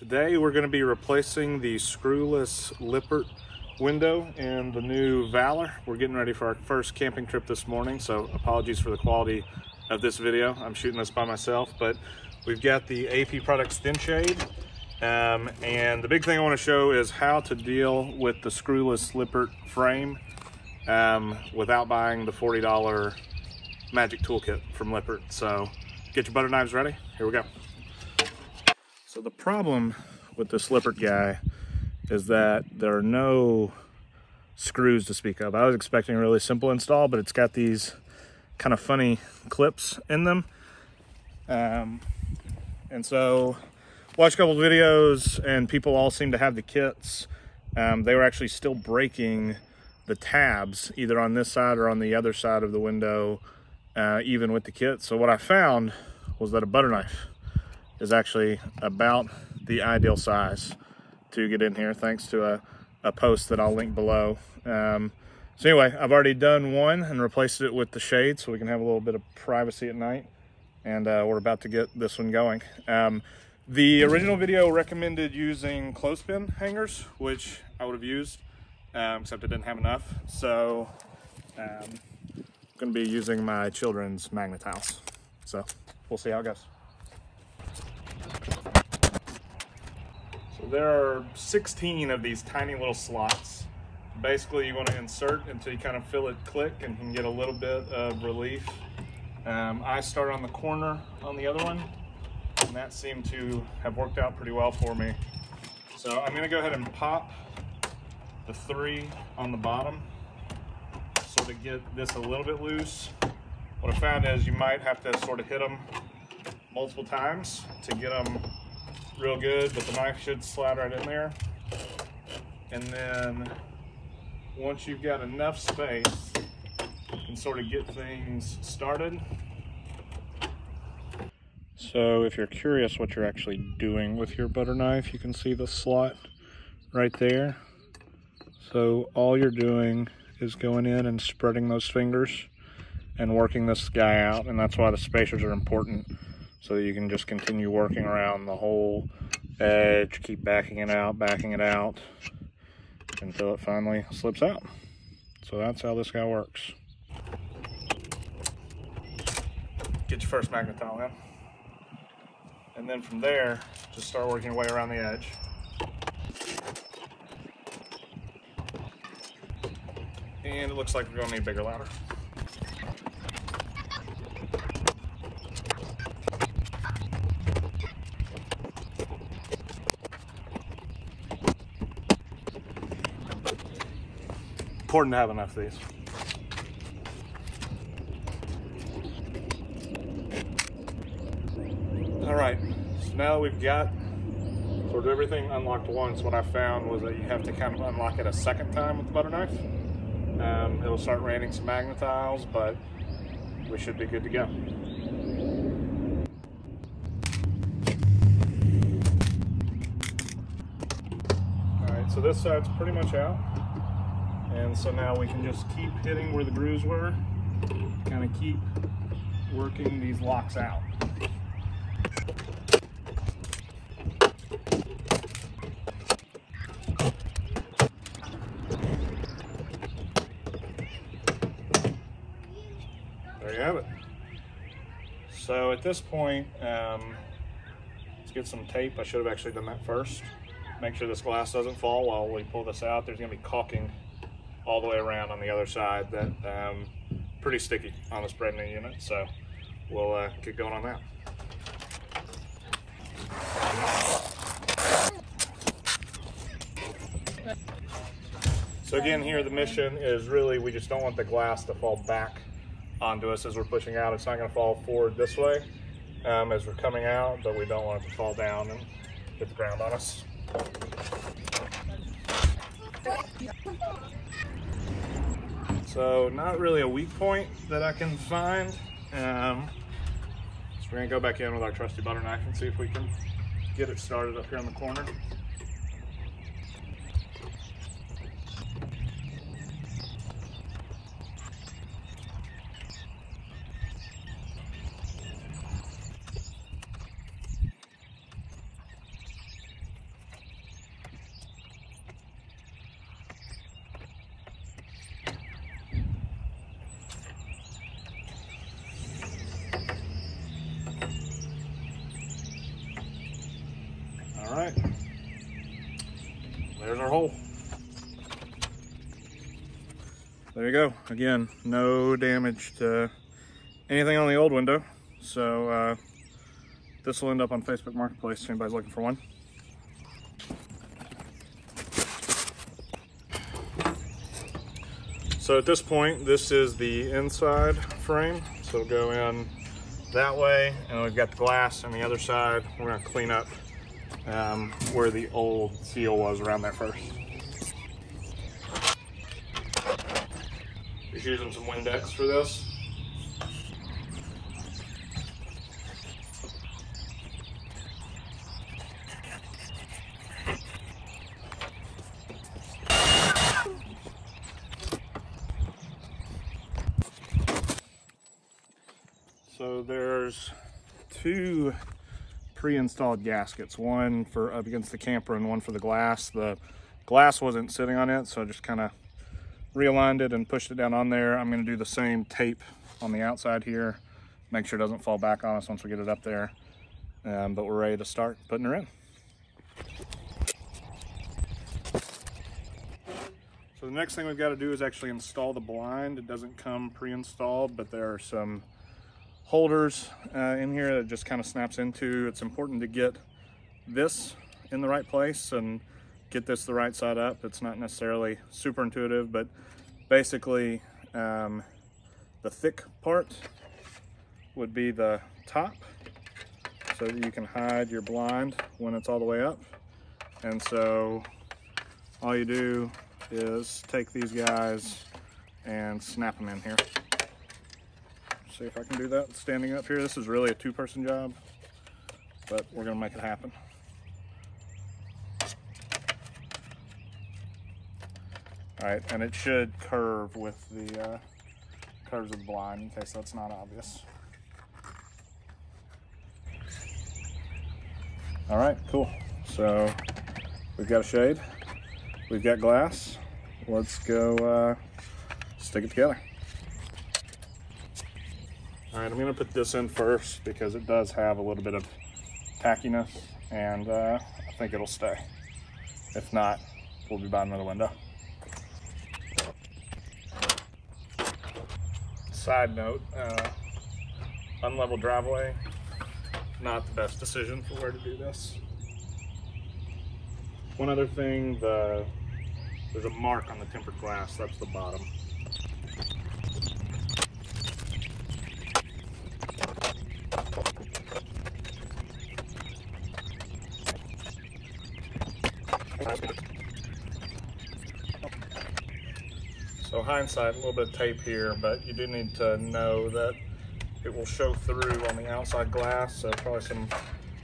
Today we're going to be replacing the screwless Lippert window in the new Valor. We're getting ready for our first camping trip this morning, so apologies for the quality of this video. I'm shooting this by myself, but we've got the AP Products Thin Shade. Um, and the big thing I want to show is how to deal with the screwless Lippert frame um, without buying the $40 magic toolkit from Lippert. So get your butter knives ready. Here we go. So the problem with this Lippert guy is that there are no screws to speak of. I was expecting a really simple install, but it's got these kind of funny clips in them. Um, and so watched a couple videos and people all seem to have the kits. Um, they were actually still breaking the tabs either on this side or on the other side of the window, uh, even with the kit. So what I found was that a butter knife is actually about the ideal size to get in here thanks to a, a post that I'll link below. Um, so anyway, I've already done one and replaced it with the shade so we can have a little bit of privacy at night. And uh, we're about to get this one going. Um, the original video recommended using clothespin hangers, which I would have used, um, except I didn't have enough. So um, I'm gonna be using my children's Magna-Tiles. So we'll see how it goes. So there are 16 of these tiny little slots. Basically, you want to insert until you kind of feel it click and can get a little bit of relief. Um, I start on the corner on the other one, and that seemed to have worked out pretty well for me. So I'm going to go ahead and pop the three on the bottom so to get this a little bit loose. What I found is you might have to sort of hit them multiple times to get them real good, but the knife should slide right in there. And then once you've got enough space, can sort of get things started. So if you're curious what you're actually doing with your butter knife, you can see the slot right there. So all you're doing is going in and spreading those fingers and working this guy out, and that's why the spacers are important so you can just continue working around the whole edge, keep backing it out, backing it out until it finally slips out. So that's how this guy works. Get your first Magna-Tile in. And then from there, just start working your way around the edge. And it looks like we're gonna need a bigger ladder. Important to have enough of these. All right, so now we've got sort of everything unlocked once. What I found was that you have to kind of unlock it a second time with the butter knife. Um, it'll start raining some Magna-Tiles, but we should be good to go. All right, so this side's pretty much out. And so now we can just keep hitting where the grooves were, kind of keep working these locks out. There you have it. So at this point, um, let's get some tape. I should have actually done that first. Make sure this glass doesn't fall while we pull this out. There's gonna be caulking all the way around on the other side that um, pretty sticky on this brand new unit. So we'll uh, get going on that. So again, here the mission is really, we just don't want the glass to fall back onto us as we're pushing out. It's not gonna fall forward this way um, as we're coming out, but we don't want it to fall down and hit the ground on us. So not really a weak point that I can find. Um, so we're gonna go back in with our trusty butter knife and see if we can get it started up here in the corner. All right. There's our hole. There you go. Again, no damage to anything on the old window. So uh, this will end up on Facebook Marketplace if anybody's looking for one. So at this point, this is the inside frame. So go in that way, and we've got the glass on the other side. We're gonna clean up um, where the old seal was around there first. Just using some Windex for this. So there's two pre-installed gaskets, one for up against the camper and one for the glass. The glass wasn't sitting on it, so I just kind of realigned it and pushed it down on there. I'm gonna do the same tape on the outside here, make sure it doesn't fall back on us once we get it up there. Um, but we're ready to start putting her in. So the next thing we've got to do is actually install the blind. It doesn't come pre-installed, but there are some holders uh, in here that just kind of snaps into. It's important to get this in the right place and get this the right side up. It's not necessarily super intuitive, but basically um, the thick part would be the top so that you can hide your blind when it's all the way up. And so all you do is take these guys and snap them in here see if I can do that standing up here. This is really a two-person job, but we're gonna make it happen. All right, and it should curve with the uh, curves of the blind in case that's not obvious. All right, cool. So we've got a shade, we've got glass. Let's go uh, stick it together. All right, I'm gonna put this in first because it does have a little bit of tackiness and uh, I think it'll stay. If not, we'll be buying another window. Side note, uh, unlevel driveway, not the best decision for where to do this. One other thing, the there's a mark on the tempered glass, that's the bottom. So hindsight, a little bit of tape here, but you do need to know that it will show through on the outside glass, so probably some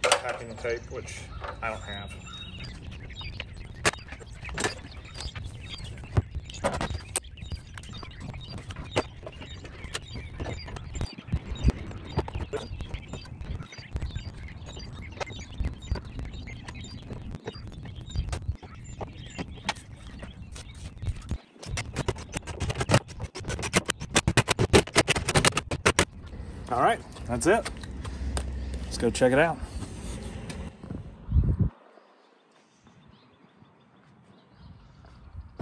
packing tape, which I don't have. All right, that's it. Let's go check it out.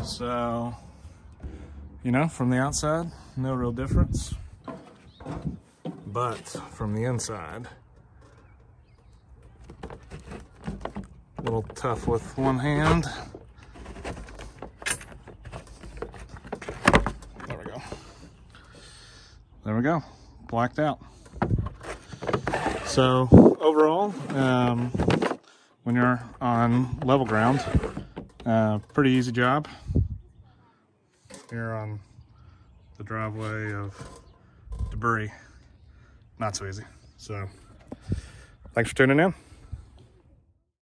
So, you know, from the outside, no real difference. But from the inside, a little tough with one hand. There we go. There we go blacked out. So overall, um, when you're on level ground, uh, pretty easy job. Here on the driveway of debris, not so easy. So thanks for tuning in.